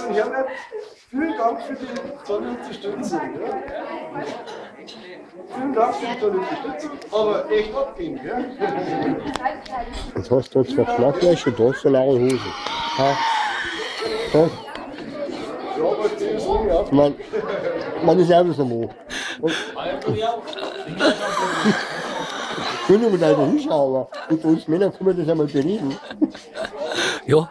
Damen und Herren, vielen Dank für die tolle Unterstützung. Ja? Vielen Dank für die tolle Unterstützung, aber echt abgehen. Ja? Jetzt hast du zwar Schlaglöcher, du hast eine laue Hose. Ha? Ha? Ja, aber die ist ohne ab. Man, man ist selber so mal. Und- Schön mit einer Hüsche, aber mit uns Männern können wir das einmal bereden. Ja.